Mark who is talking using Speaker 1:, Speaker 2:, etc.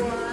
Speaker 1: one.